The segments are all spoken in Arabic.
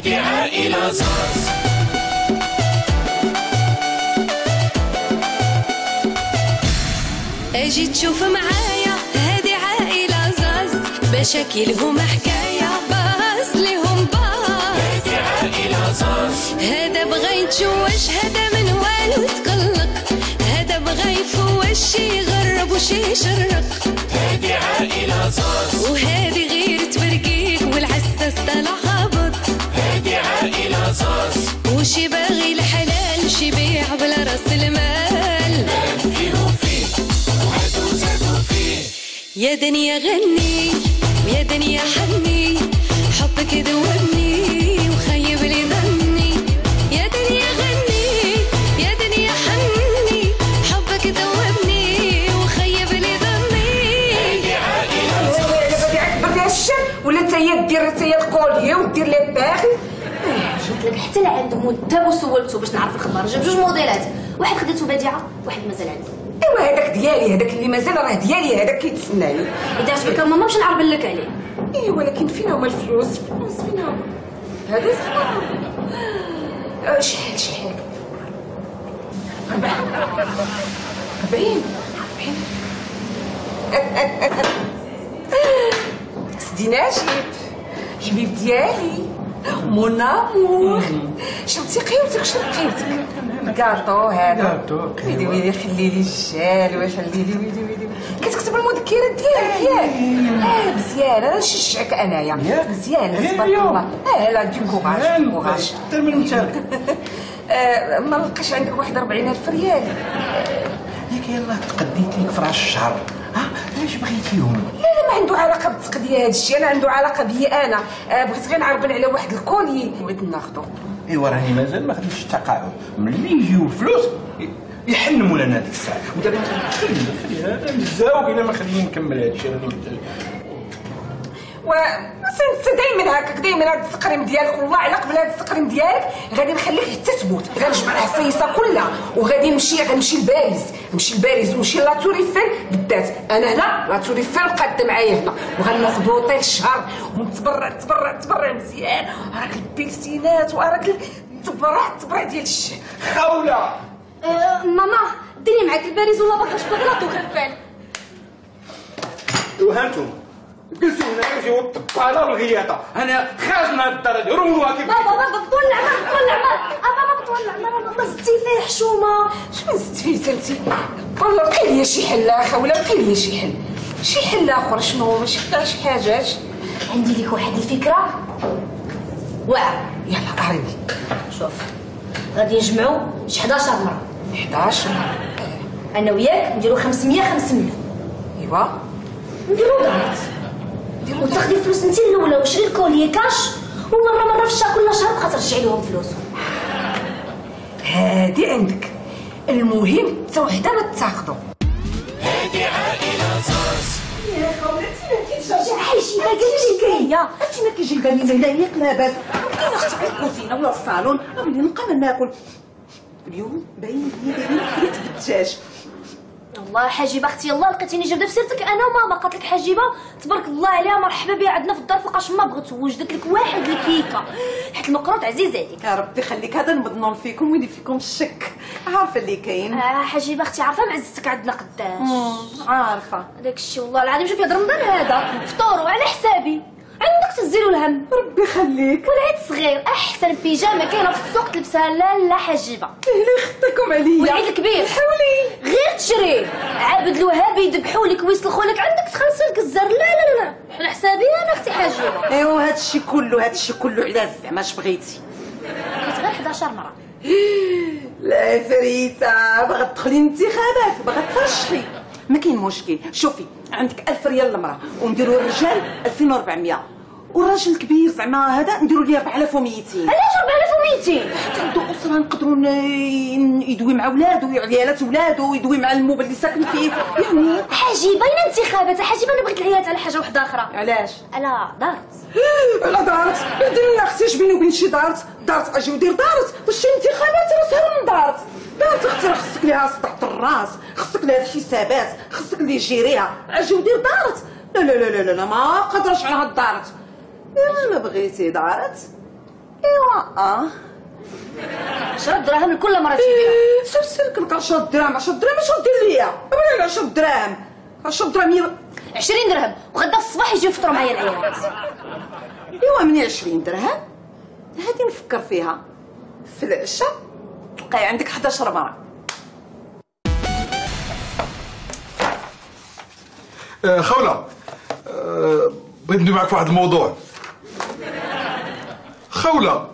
هادي عائلة زاز أجي تشوف معايا هادي عائلة زاز مشاكلهم حكاية باس لهم باس. هادي عائلة زاز هذا بغى يتشوش هذا من والو تقلق هذا بغى يفوش يغرب وشي يشرق. هادي عائلة زاز وهذه غير تبرقيق والعساس هادي وشي باغي الحلال شي بيع بلا راس المال. فيه زادوا يا دنيا غني ويا دنيا حني حبك ذوبني وخيب لي ظني. يا دنيا غني يا دنيا حني حبك ذوبني وخيب لي ظني. بدي الشم ولا انت هي دير انت هي الكوليي ودير لي باغي. قلت لك حتى لعند مده وسولته باش نعرف الخبر جاب جوج موديلات. واحد خديته بديعة واحد مازال عندي. أيوا هذاك ديالي هذاك اللي مازال راه ديالي هذاك كيتسناني إذا عجبك ماما باش نعرب لك عليه. اي ولكن فين هما الفلوس الفلوس فين هما. هذا زعما آه، شحال شحال؟ أربعين. أربعين؟ سيدي نجيب حبيب ديالي. مون امور شربتي قيمتك شرب قيمتك كارطو هذا. ويلي ويلي خلي لي الشال وخلي لي ويلي ويلي كتكتب المذكرات ديالك ياك. آه مزيان. أنا نشجعك أنايا. مزيان. تبارك الله آه لا دي كوراج كوراج أكثر من آه، ما لقاش عندك واحد 40000 ريال. ياك يلاه تقديت لك في راس الشهر. ها اش بغيتيهم لا لا ما عنده علاقة بالتقديه هذا الشيء أنا عنده علاقة بي أنا. آه، بغيت غير نعربن على واحد الكولي بغيت ناخذه إيوا راني مازال ما خديتش التقاعد. ملي يجيو الفلوس يحنموا لنا هذيك الساعة. ودابا خلي خلي. هذا مزاوق إلا ما خليني نكمل هذا الشيء راني و دائما هكاك دائما هذا التقريم ديالك والله على قبل هذا التقريم ديالك غادي نخليك حتى تموت. غنجمع العفايسه كلها وغادي نمشي غنمشي لباريس. نمشي لباريس ونمشي لا تور بالذات. أنا هنا لا تور قاده معايا هنا. وغناخذ اوتيل الشهر ونتبرع تبرع تبرع مزيان. راك البيلسينات وراك تبرع تبرع ديال الشهر خوله أه ماما ديري معاك الباريز ولا باغا شبكلاط وخفان وهانتم جلسوا هنا يجيو الطبالة والغياطة أنا خازن هاد الدار هادي كيف بابا بابا بطول العمر بطول العمر آه بابا بطول العمر بابا زدتي فيه حشومة. شنو زدت فيه سنتي والله بقي لي شي حل اخا ولا بقي لي شي حل. شي حل آخر شنو؟ هو شي شي حاجات عندي لك واحد الفكرة. واعر يلا قارني شوف. غادي نجمعوا شي 11 مرة. 11 أنا وياك نديروا 500 500 ايوا نديروا دارت وتاخدي الفلوس انت الأولى وشري الكوليه كاش ومره مره في الشهر كل شهر بقى ترجعي لهم فلوسهم هادي عندك. المهم حتى وحدة ما تاخذوا هادي عائلة زاز. يا خولتي ما كيتجاش عايشي ما انت ما كيجي لاباس أختي الكوزينه ولا الصالون غادي نبقى ناكل. اليوم باين لي دايرين فريت بالدجاج والله حاجبه أختي يلا لقيتيني جابده في سيرتك أنا وماما. قالت لك حاجبه تبارك الله عليها مرحبا بها عندنا في الدار في القشمه بغات وجدت لك واحد الكيكه حيت المقروط عزيز عليك. يا ربي خليك هذا نبضنون فيكم ويلي فيكم الشك. عارفة اللي كاين. آه حاجبه أختي عارفة معزتك عندنا قداش. عارفة. داك الشيء والله العظيم شوفي هذا رمضان هذا فطور وعلى حسابي. عندك تنزلوا الهم ربي يخليك. والعيد صغير أحسن بيجامه كاينة في السوق تلبسها لا لا حجيبة. اللي خطيكم عليا؟ والعيد الكبير. حولي غير تشري. عابد الوهاب يذبحوا لك ويسلخوا لك. عندك تخلصي لك الزر. لا لا لا على حسابي أنا أختي حجيبه أيوا هادشي كله هادشي كله على زعما اش بغيتي؟ كنت غير 11 مرة. لا فريته باغا تدخلي الانتخابات باغا ترشحي ما كاين مشكل. شوفي عندك 1000 ريال المراه ونديروا الرجال 2400 والراجل الكبير زعما هذا نديروا ليه 4200 علاش 4200 حتى عنده أسرة نقدروا يدوي مع ولادو عيالات ولادو يدوي مع الموبل اللي ساكن فيه. يعني حاجي باينه انتخابات حاجي أنا بغيت العيات على حاجة واحدة أخرى. علاش؟ على دارت. لا دارت. بعدين لا أختي اش بيني وبين شي دارت. دارت أجي ودير دارت. واش شي انتخابات راه سهل من دارت. دارت أختي راه خصك ليها صداع الراس خصك ليها الحسابات خصك اللي يجيريها أجي ودير دارت. لا لا لا لا لا, لا ما قدرش على هاد دارت. يا ما بغيتي دارت ايوا آه. 10 دراهم لكل مرة تجيبيها إيه، سير سير كنك 10 دراهم 10 دراهم اش دير ليا بلا 10 دراهم. 10 دراهم يا 20 درهم. وغدا في الصباح يجيو يفطروا معايا العيالات ايوا مني 20 درهم؟ هادي نفكر فيها. في العشاء. تلقاي عندك 11 مرة. آه، خولة. آه، بغيت ندوي معك في واحد الموضوع. خولة.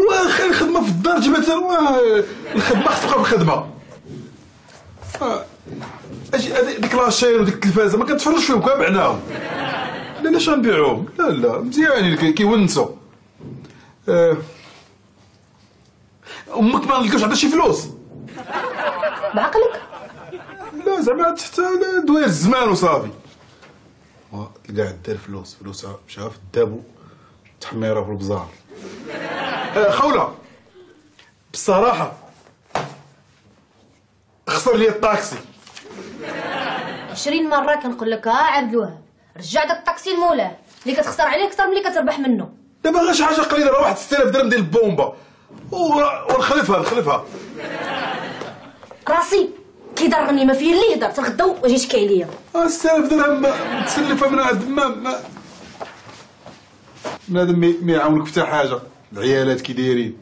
واخا الخدمة في الدار واه، الخدمة خص تبقى في الخدمة. أجي ديك لاشين وديك التلفازة ما كنتفرجش فيهم كاع بعناهم لا لا شنو نبيعوهم لا لا مزيانين كي- كيونسوا آه، أمك ما نلقاوش عندها شي فلوس. بعقلك؟ لا زعما حتى لا دوير الزمان وصافي. تلقى دار فلوس فلوسها مشاها في الدابو تحميرها في البزار. آه، خولة. بصراحة خسر لي الطاكسي. 20 مرة كنقول لك ها عبد الوهاب رجع داك الطاكسي لمولاه اللي كتخسر عليه أكثر من اللي كتربح منه. دابا غير شي حاجة قليلة راه واحد 6000 درهم ديال البومبا ونخلفها نخلفها. راسي كيضرني ما فيه اللي يهضر تغدا واجي تشكي عليا آه، 6000 درهم ما- متسلفة من عند ما ما بنادم ما- ما يعاونك في حتى حاجة. العيالات كي دايرين.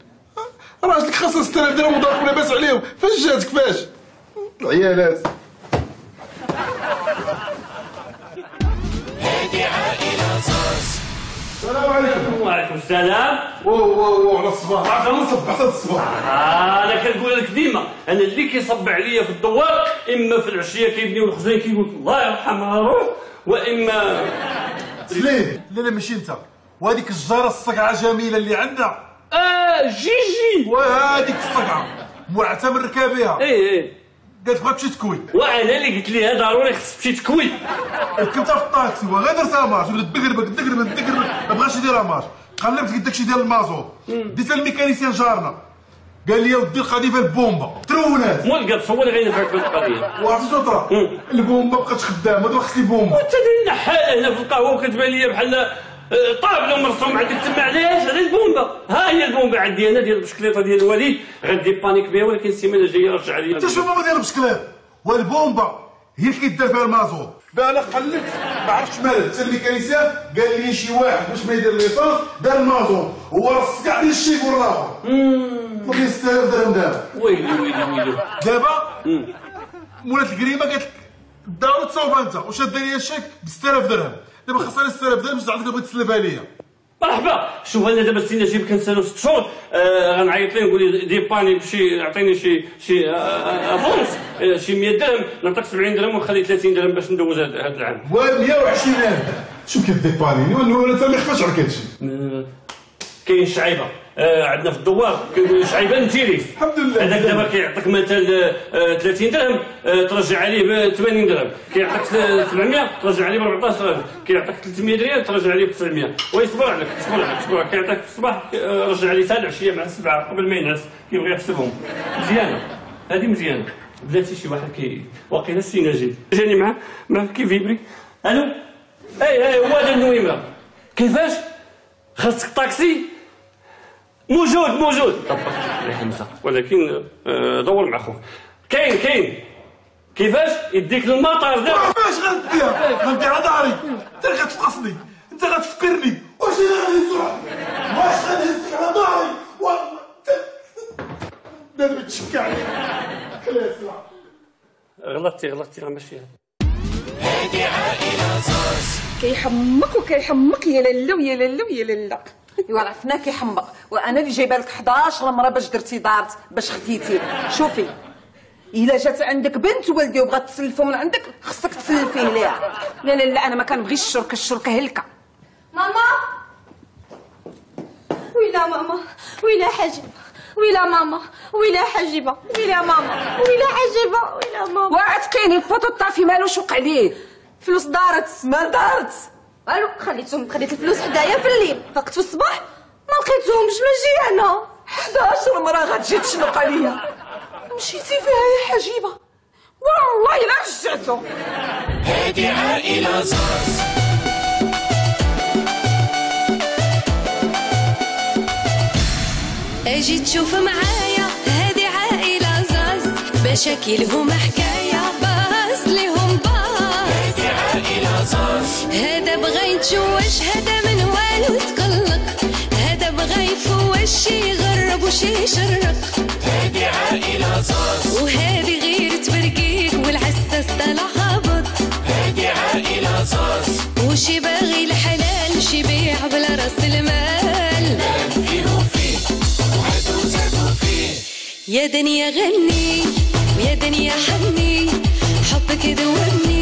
آه، راجلك خاصها 6000 درهم ودارك لاباس عليهم. فاش جاتك فاش؟ العيالات. هذه زوز السلام عليكم. وعليكم السلام. و و و على الصباح. عرفت أنا نصبح حتى الصباح. أنا كنقول لك ديما أنا اللي كيصب عليا في الدوار إما في العشية كيبنيو الخزين كيقول الله يرحمها روح وإما سليم. لا لا ماشي أنت. وهذيك الجاره الصقعة جميلة اللي عندنا آه جيجي. وهذيك الصقعة معتمر ركابها إيه إيه. قالت بغا تمشي تكوي. وأنا اللي قلت لها ضروري خص تمشي تكوي. ركبتها في الطاكسي وغير درتها مارش. وبدات تدقربك تدقربك تدقربك ما بغاش يديرها مارش. قلبت لقيت داكشي ديال المازوت ديتها الميكانيسيان جارنا. قال لي ودي القضيفه البومبا ترونات. مول قال هو اللي غينفعك في القضية. وعرفتي شنو طرا البومبا بقات خدامة دابا خصني بومبا انت اللي نحال هنا في القهوة وكتبان لي بحال طابله مرسوم عندك تما علاش؟ على البومبا ها هي البومبا عندي أنا ديال البشكليطة ديال الوليد. غادي بانيك بها ولكن السيمانة الجاية رجع لي. أنت شوف ماما ديال البسكليت والبومبا هي اللي كيدار فيها المازوت لا أنا قلبت ما عرفتش مالها حتى الميكانيسيان قال لي شي واحد باش ما يدير ليسانس دار المازوت هو رص كاع ديال الشيفور الآخر ما كاين 6000 درهم دابا. ويلي ويلي ويلي. دابا؟ مولات الكريمة قالت لك الدار تصاوب أنت. وشاد لي الشيك؟ ب 6000 درهم. دابا خاصها 6000 درهم باش عندك بغيت تسلفها ليا مرحبا. شوف أنا دابا ستين نجيب كنسالو ست شهور آه غنعيط ليه نقول ليه ديباني بشي عطيني شي شي آه، آه، افونس آه شي 100 درهم نعطيك 70 درهم ونخلي 30 درهم باش ندوز هاد العام. و 120000 شوف كيف ديبانيني وأنا انت ما يخفاش عليك هادشي آه، كاين شعيبة. عندنا في الدوار كنقولوا شعيبه نتيريف الحمد لله. هذاك دابا كيعطيك مثلا آه 30 درهم آه ترجع عليه ب 80 درهم. كيعطيك 700 ترجع عليه ب 14000 كيعطيك 300 ريال ترجع عليه ب 900 ويصبر عليك يصبر عليك يصبر عليك كيعطيك في الصباح آه، رجع عليه حتى العشيه مع السبعة قبل ما ينعس كيبغي يحسبهم. مزيانه هذه مزيانه بلاتي شي واحد كي واقيلا السي نجيب جاني معاه معاه كيفيبري ألو؟ أي أي هو هذا النويمة. كيفاش؟ خاصك طاكسي؟ موجود موجود. ولكن آه، دور مع خوك. كاين كاين. كيفاش؟ يديك للمطار دابا باش غنديها غنديها على داري انت اللي غتفقصني انت غتفكرني واش أنا غادي نروح واش غادي نهزك على داري و بنادم يتشكى عليك خلاص غلطتي غلطتي راه ماشي هذا. عائلة زوز كيحمق وكيحمق يا لالا ويا لالا ويا لالا ايوا عرفنا كيحمق وأنا اللي جايبة لك 11 مرة باش درتي دارت باش خديتي. شوفي إلا جات عندك بنت والدي وبغات تسلفو من عندك خصك تسلفيه ليها. لا لا لا أنا ما كنبغيش الشركة الشركة هلكة. ماما! ويلا ماما ويلا حجيبه ويلا ماما ويلا حجيبه ويلا ماما ويلا حجيبه ويلا ماما. وعاد كاين البوطو الطافي مالوش وقع ليه. فلوس دارت ما دارت. ألو خليتهم خليت الفلوس حدايا في الليل. فقت في الصباح ما لقيتهمش ماشي أنا. 11 مره غتجي تشنق عليا؟ مشيتي فيها يا حجيبة. والله إلا رجعتو هذه عائلة زوز أجي تشوف معايا هذه عائلة زاز مشاكلهم حكاية. هذا بغى يتزوج هذا من والو تقلق. هذا بغى يفوش شي يغرب وشي يشرق. هذه عائلة زاز وهذه غير تبرقيق والعساس طلع هابط هذه عائلة زاز وشي باغي الحلال شي بيع بلا راس المال؟ يا دنيا غني ويا دنيا حني. حبك ذوبني